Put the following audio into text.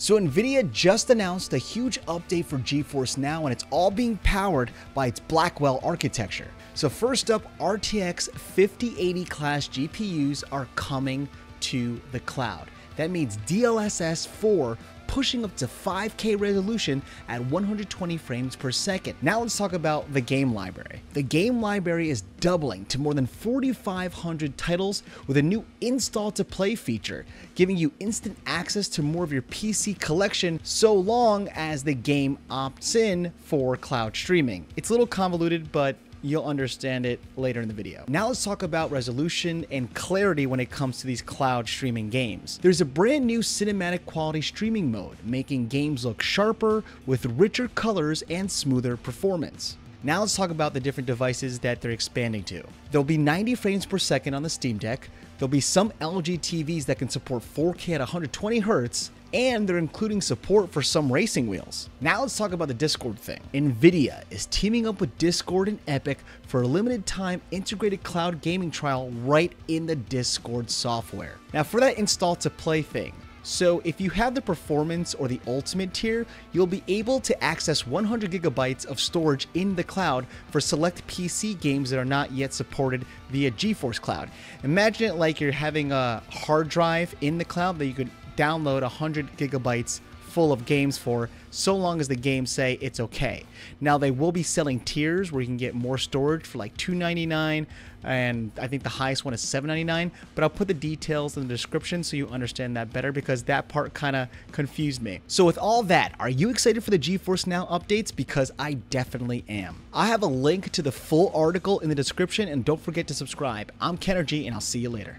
So Nvidia just announced a huge update for GeForce Now and it's all being powered by its Blackwell architecture. So first up, RTX 5080 class GPUs are coming to the cloud. That means DLSS 4 pushing up to 5K resolution at 120 frames per second. Now let's talk about the game library. The game library is doubling to more than 4,500 titles with a new install to play feature, giving you instant access to more of your PC collection so long as the game opts in for cloud streaming. It's a little convoluted, but You'll understand it later in the video. Now let's talk about resolution and clarity when it comes to these cloud streaming games. There's a brand new cinematic quality streaming mode, making games look sharper with richer colors and smoother performance. Now let's talk about the different devices that they're expanding to. There'll be 90 frames per second on the Steam Deck, there'll be some LG TVs that can support 4K at 120 Hz, and they're including support for some racing wheels. Now let's talk about the Discord thing. Nvidia is teaming up with Discord and Epic for a limited time integrated cloud gaming trial right in the Discord software. Now for that install to play thing, so if you have the performance or the ultimate tier, you'll be able to access 100 gigabytes of storage in the cloud for select PC games that are not yet supported via GeForce Cloud. Imagine it like you're having a hard drive in the cloud that you could download 100 gigabytes full of games for so long as the games say it's okay. Now they will be selling tiers where you can get more storage for like 2.99 and I think the highest one is 7.99, but I'll put the details in the description so you understand that better because that part kind of confused me. So with all that, are you excited for the GeForce Now updates because I definitely am. I have a link to the full article in the description and don't forget to subscribe. I'm Kennergy and I'll see you later.